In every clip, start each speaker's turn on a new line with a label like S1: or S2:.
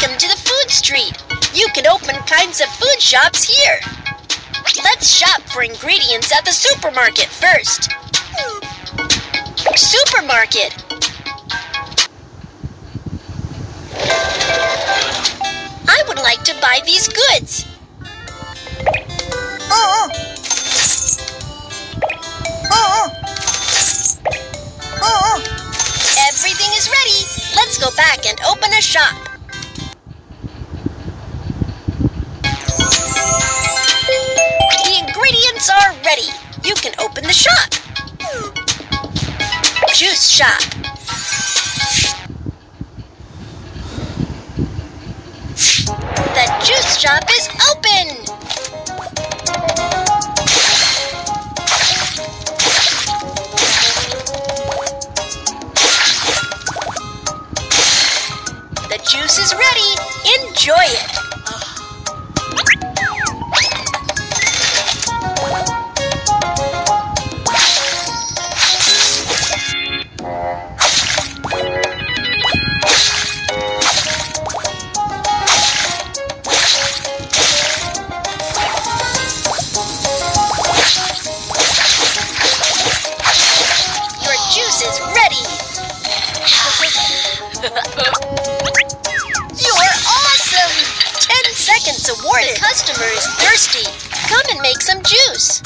S1: Welcome to the food street. You can open kinds of food shops here. Let's shop for ingredients at the supermarket first. Supermarket. I would like to buy these goods.
S2: Uh-uh. Uh-uh. Uh-uh.
S1: Everything is ready. Let's go back and open a shop. The juice shop is open. The juice is ready. Enjoy it. Awarded. The customer is thirsty. Come and make some juice.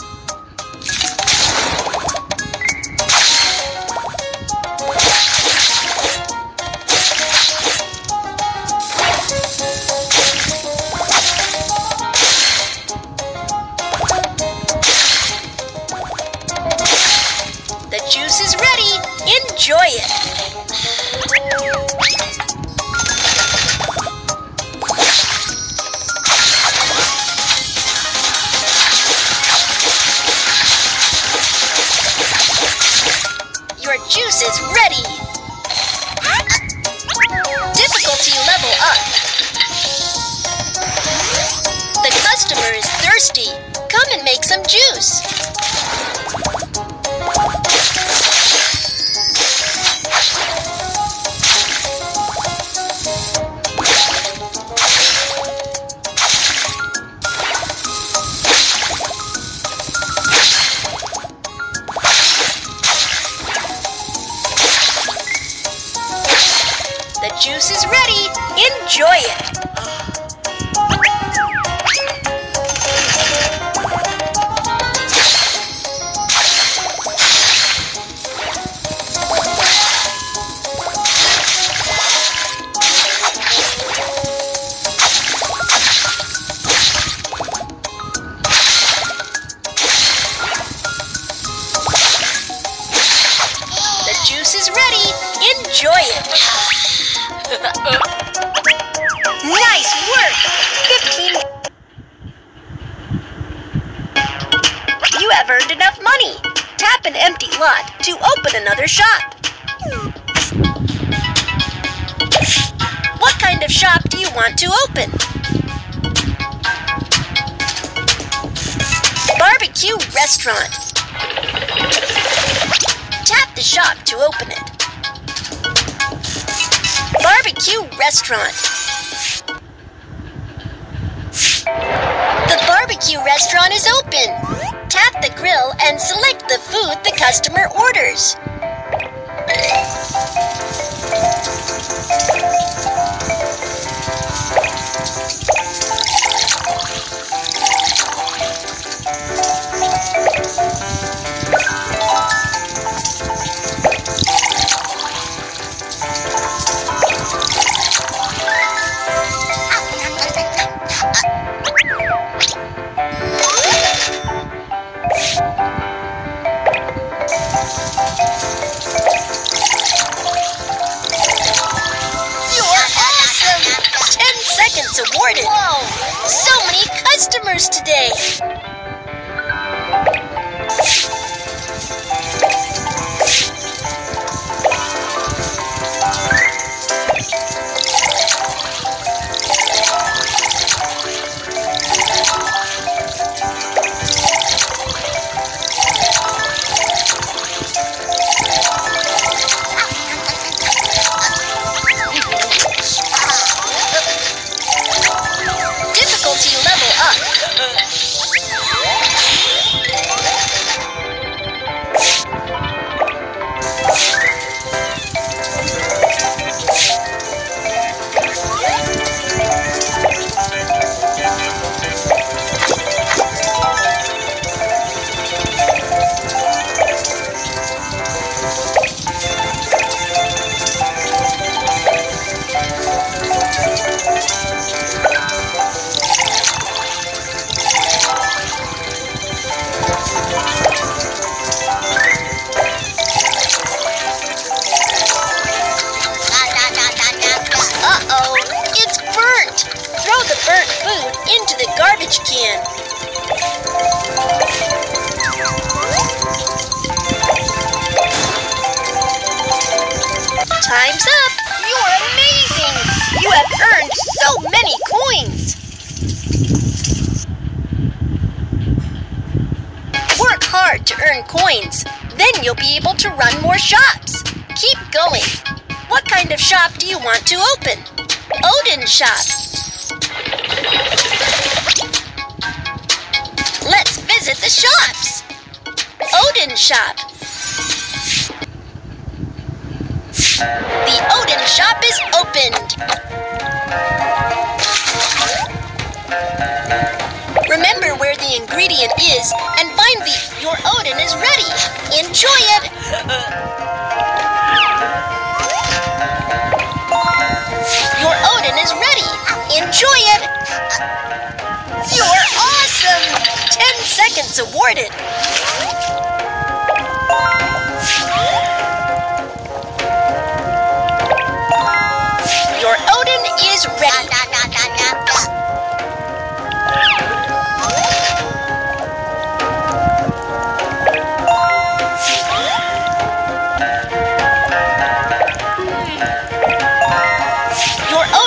S1: Thirsty. Come and make some juice. Nice work. 15. You have earned enough money. Tap an empty lot to open another shop. What kind of shop do you want to open? Barbecue restaurant. Tap the shop to open it. Barbecue restaurant. The barbecue restaurant is open. Tap the grill and select the food the customer orders. Awesome! 10 seconds awarded. Whoa! So many customers today. Time's up! You're amazing! You have earned so many coins! Work hard to earn coins. Then you'll be able to run more shops. Keep going. What kind of shop do you want to open? Oden Shop. Let's visit the shops. Oden Shop. The Oden Shop is opened. Remember where the ingredient is and find the your Oden is ready. Enjoy it. Your Oden is ready. Enjoy it. You're awesome. 10 seconds awarded.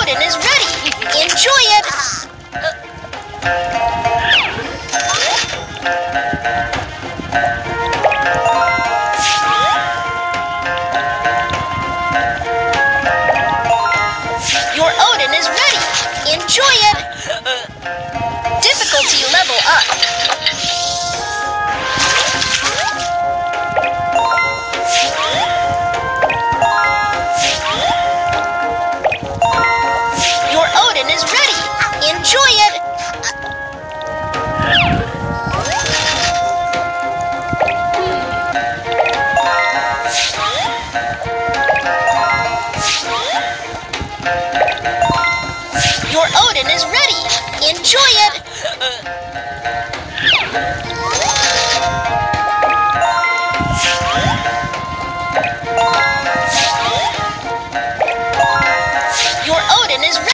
S1: Oden is ready. Enjoy it. Your Oden is ready. Enjoy it. Difficulty level up. Enjoy it. Your Oden is ready. Enjoy it.